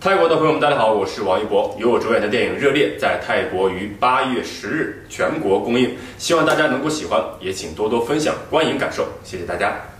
泰国的朋友们大家好我是王一博。由我主演的电影热烈在泰国于八月十日全国公映希望大家能够喜欢也请多多分享观影感受谢谢大家。